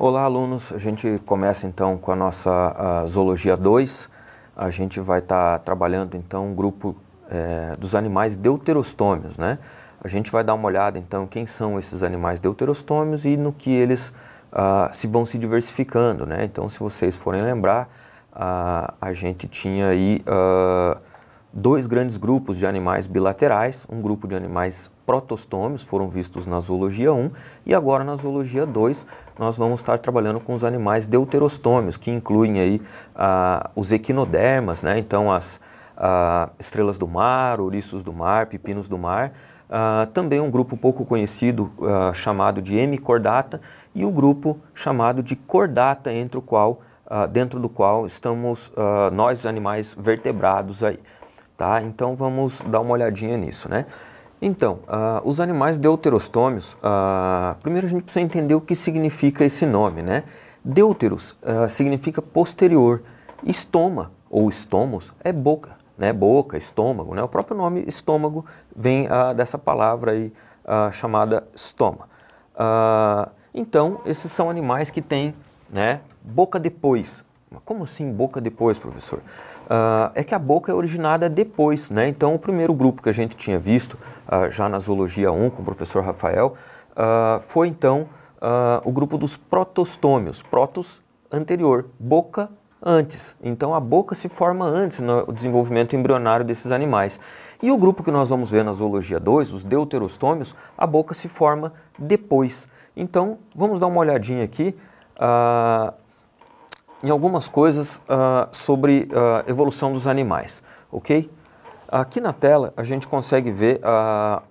Olá, alunos. A gente começa então com a nossa a Zoologia 2. A gente vai estar tá trabalhando então um grupo é, dos animais deuterostômios, né? A gente vai dar uma olhada então quem são esses animais deuterostômios e no que eles uh, se vão se diversificando, né? Então, se vocês forem lembrar, uh, a gente tinha aí uh, dois grandes grupos de animais bilaterais, um grupo de animais protostômios, foram vistos na zoologia 1, e agora na zoologia 2 nós vamos estar trabalhando com os animais deuterostômios, que incluem aí ah, os equinodermas, né? então as ah, estrelas do mar, ouriços do mar, pepinos do mar, ah, também um grupo pouco conhecido ah, chamado de hemicordata e o grupo chamado de cordata, entre o qual, ah, dentro do qual estamos ah, nós animais vertebrados aí. Tá? Então vamos dar uma olhadinha nisso, né? Então, uh, os animais deuterostômios, uh, primeiro a gente precisa entender o que significa esse nome, né? Deuteros uh, significa posterior, estoma ou estomos é boca, né? Boca, estômago, né? O próprio nome estômago vem dessa palavra aí chamada estoma. então, esses são animais que têm, né? Boca depois, como assim boca depois, professor? Uh, é que a boca é originada depois, né? Então, o primeiro grupo que a gente tinha visto, uh, já na Zoologia 1, com o professor Rafael, uh, foi então o grupo dos protostômios. Protos, anterior, boca, antes. Então, a boca se forma antes no desenvolvimento embrionário desses animais. E o grupo que nós vamos ver na Zoologia 2, os deuterostômios, a boca se forma depois. Então, vamos dar uma olhadinha aqui. Uh, em algumas coisas uh, sobre a uh, evolução dos animais, ok? Aqui na tela a gente consegue ver uh,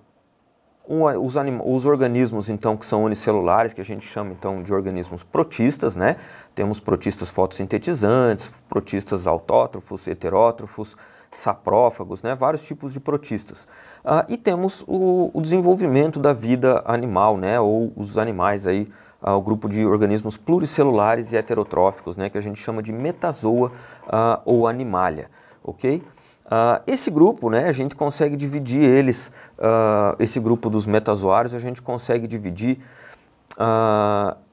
um, os, os, organismos então que são unicelulares, que a gente chama então de organismos protistas, né? Temos protistas fotossintetizantes, protistas autótrofos, heterótrofos, saprófagos, né? Vários tipos de protistas. Uh, e temos o, o, desenvolvimento da vida animal, né? Ou os animais aí ao grupo de organismos pluricelulares e heterotróficos, né, que a gente chama de metazoa uh, ou animalia, ok? Uh, esse grupo, né, a gente consegue dividir eles, uh, esse grupo dos metazoários, a gente consegue dividir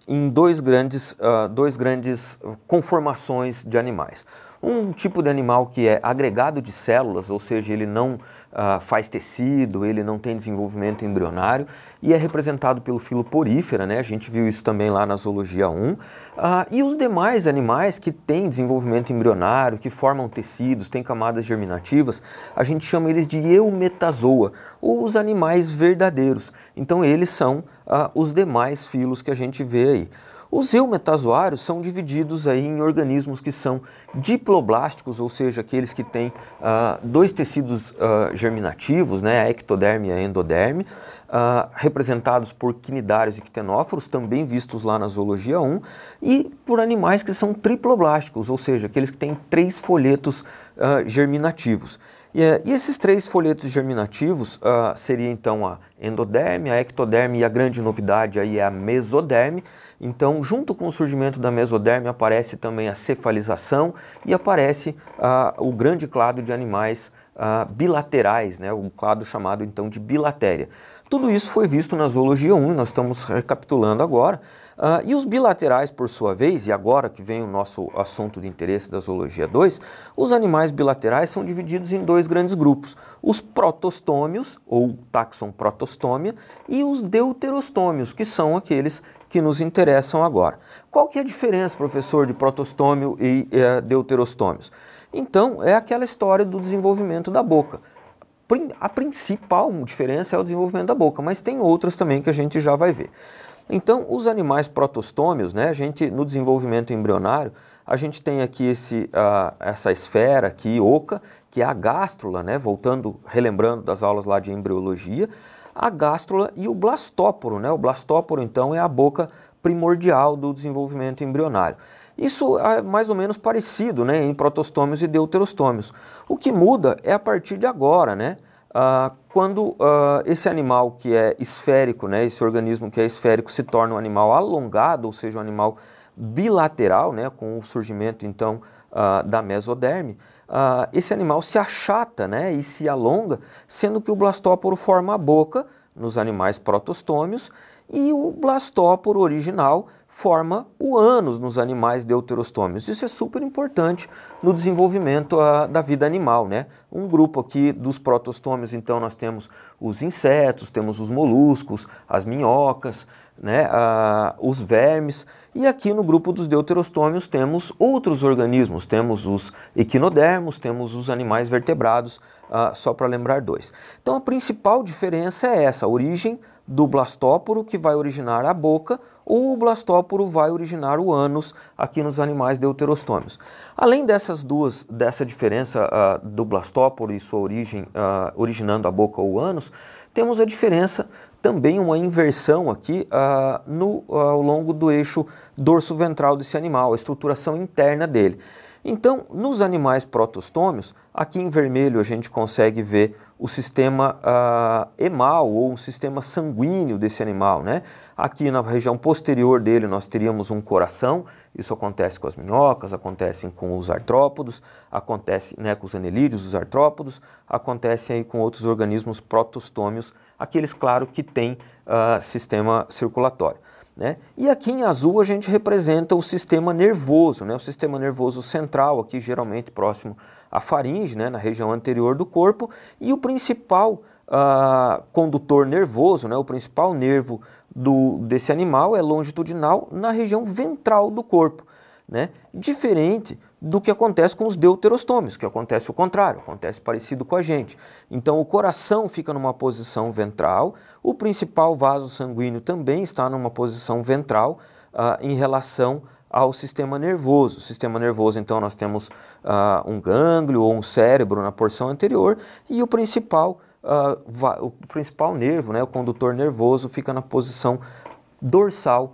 em dois grandes, dois grandes conformações de animais. Um tipo de animal que é agregado de células, ou seja, ele não uh, faz tecido, ele não tem desenvolvimento embrionário e é representado pelo filo porífera, né? a gente viu isso também lá na zoologia 1. Uh, ah, e os demais animais que têm desenvolvimento embrionário, que formam tecidos, têm camadas germinativas, a gente chama eles de eumetazoa, ou os animais verdadeiros. Então eles são uh, os demais filos que a gente vê aí. Os eumetazoários são divididos aí em organismos que são diploblásticos, ou seja, aqueles que têm uh, dois tecidos uh, germinativos, né, a ectoderme e a endoderme, uh, representados por quinidários e quitenóforos, também vistos lá na zoologia 1, e por animais que são triploblásticos, ou seja, aqueles que têm três folhetos germinativos. E, é, e, esses três folhetos germinativos uh, seria então a endoderme, a ectoderme e a grande novidade aí é a mesoderme. Então, junto com o surgimento da mesoderme aparece também a cefalização e aparece uh, o grande clado de animais uh, bilaterais, né, o clado chamado então de bilatéria. Tudo isso foi visto na zoologia 1, nós estamos recapitulando agora. Uh, e os bilaterais, por sua vez, e agora que vem o nosso assunto de interesse da zoologia 2, os animais bilaterais são divididos em dois grandes grupos: os protostômios, ou taxon protostômia, e os deuterostômios, que são aqueles que nos interessam agora. Qual que é a diferença, professor, de protostômio e uh, deuterostômios? Então, é aquela história do desenvolvimento da boca. A principal diferença é o desenvolvimento da boca, mas tem outras também que a gente já vai ver. Então, os animais protostômios, né, a gente, no desenvolvimento embrionário, a gente tem aqui esse, uh, essa esfera aqui, oca, que é a gástrula, né, voltando, relembrando das aulas lá de embriologia, a gástrula e o blastóporo. Né, o blastóporo, então, é a boca primordial do desenvolvimento embrionário. Isso é mais ou menos parecido né, em protostômios e deuterostômios. O que muda é a partir de agora, né? Uh, quando uh, esse animal que é esférico, né, esse organismo que é esférico se torna um animal alongado, ou seja, um animal bilateral, né, com o surgimento então uh, da mesoderme, esse animal se achata né, e se alonga, sendo que o blastóporo forma a boca nos animais protostômios e o blastóporo original forma o ânus nos animais deuterostômios. Isso é super importante no desenvolvimento uh, da vida animal, né? Um grupo aqui dos protostômios, então nós temos os insetos, temos os moluscos, as minhocas, né, uh, os vermes, e aqui no grupo dos deuterostômios temos outros organismos, temos os equinodermos, temos os animais vertebrados, uh, só para lembrar dois. Então a principal diferença é essa, a origem do blastóporo que vai originar a boca ou o blastóporo vai originar o ânus aqui nos animais deuterostômios. Além dessas duas, dessa diferença uh, do blastóporo e sua origem uh, originando a boca ou o ânus, temos a diferença também uma inversão aqui uh, no, ao longo do eixo dorso ventral desse animal, a estruturação interna dele. Então, nos animais protostômios, aqui em vermelho a gente consegue ver o sistema uh, hemal ou um sistema sanguíneo desse animal. Né? Aqui na região posterior dele nós teríamos um coração, isso acontece com as minhocas, acontece com os artrópodos, acontece né, com os anelídeos, os artrópodos, acontece aí com outros organismos protostômios, aqueles, claro, que têm uh, sistema circulatório. Né? E aqui em azul a gente representa o sistema nervoso, né? o sistema nervoso central, aqui geralmente próximo à faringe, né? na região anterior do corpo, e o principal uh, condutor nervoso, né? o principal nervo do, desse animal é longitudinal na região ventral do corpo né? diferente do que acontece com os deuterostômios, que acontece o contrário, acontece parecido com a gente. Então o coração fica numa posição ventral, o principal vaso sanguíneo também está numa posição ventral uh, em relação ao sistema nervoso. O sistema nervoso, então, nós temos uh, um gânglio ou um cérebro na porção anterior e o principal, uh, o principal nervo, né, o condutor nervoso, fica na posição dorsal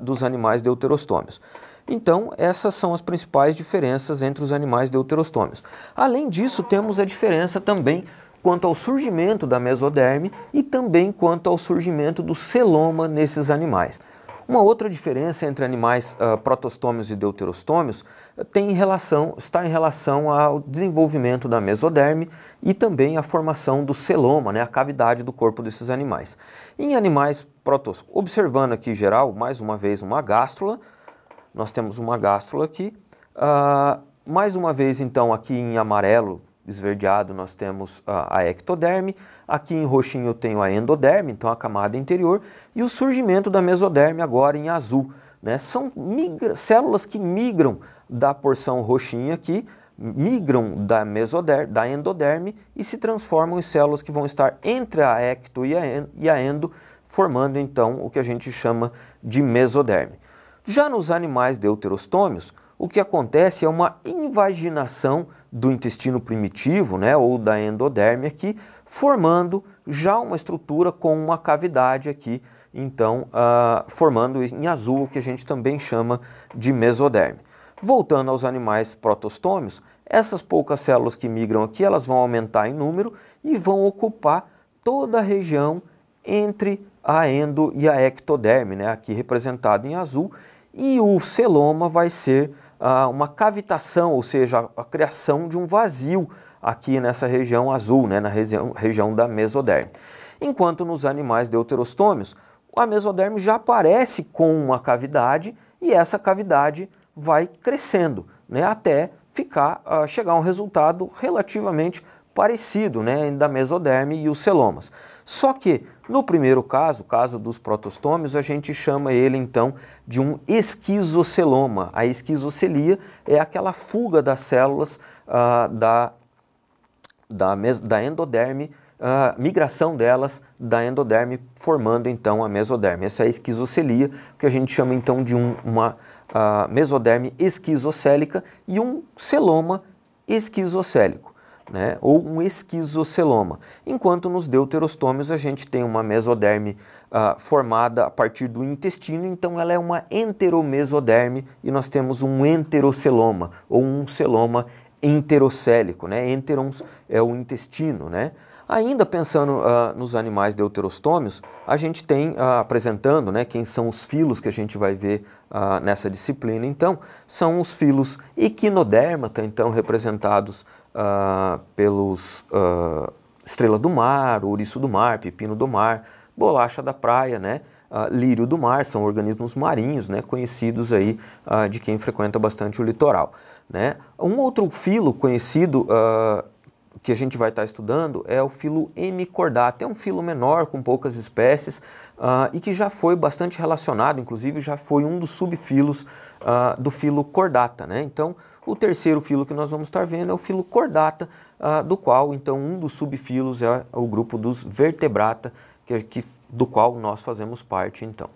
dos animais deuterostômios. Então, essas são as principais diferenças entre os animais deuterostômios. Além disso, temos a diferença também quanto ao surgimento da mesoderme e também quanto ao surgimento do celoma nesses animais. Uma outra diferença entre animais uh, protostômios e deuterostômios tem em relação, está em relação ao desenvolvimento da mesoderme e também a formação do celoma, né, a cavidade do corpo desses animais. Em animais protos, observando aqui geral, mais uma vez uma gástrula, nós temos uma gástrula aqui. Uh, mais uma vez, então, aqui em amarelo, esverdeado, nós temos uh, a ectoderme. Aqui em roxinho eu tenho a endoderme, então a camada interior. E o surgimento da mesoderme agora em azul. Né? São células que migram da porção roxinha aqui, migram da da endoderme e se transformam em células que vão estar entre a ecto a, e a endo, formando então o que a gente chama de mesoderme. Já nos animais deuterostômios, o que acontece é uma invaginação do intestino primitivo, né, ou da endoderme aqui, formando já uma estrutura com uma cavidade aqui, então uh, formando em azul o que a gente também chama de mesoderme. Voltando aos animais protostômios, essas poucas células que migram aqui, elas vão aumentar em número e vão ocupar toda a região entre a endo e a ectoderme, né, aqui representado em azul, e o celoma vai ser ah, uma cavitação, ou seja, a, criação de um vazio aqui nessa região azul, né, na região, região da mesoderme. Enquanto nos animais deuterostômios, a mesoderme já aparece com uma cavidade e essa cavidade vai crescendo né, até ficar, uh, chegar a um resultado relativamente parecido né, da mesoderme e os celomas. Só que no primeiro caso, o caso dos protostômios, a gente chama ele então de um esquizoceloma. A esquizocelia é aquela fuga das células uh, da, da, da endoderme, uh, migração delas da endoderme, formando então a mesoderme. Essa é a esquizocelia, que a gente chama então de um, uma uh, mesoderme esquizocélica e um celoma esquizocélico né, ou um esquizoceloma. Enquanto nos deuterostômios a gente tem uma mesoderme uh, formada a partir do intestino, então ela é uma enteromesoderme e nós temos um enteroceloma ou um celoma enterocélico, né? Enterons é o intestino, né? Ainda pensando uh, nos animais deuterostômios, a gente tem uh, apresentando né, quem são os filos que a gente vai ver uh, nessa disciplina. Então, são os filos equinodermata, então representados pelos estrela do mar, ouriço do mar, pepino do mar, bolacha da praia, né? lírio do mar, são organismos marinhos, né, conhecidos aí de quem frequenta bastante o litoral. Né? Um outro filo conhecido que a gente vai estar estudando é o filo hemicordata. É um filo menor, com poucas espécies, uh, e que já foi bastante relacionado, inclusive já foi um dos subfilos uh, do filo cordata. Né? Então, o terceiro filo que nós vamos estar vendo é o filo cordata, uh, do qual, então, um dos subfilos é o grupo dos vertebrata, que, que, do qual nós fazemos parte, então.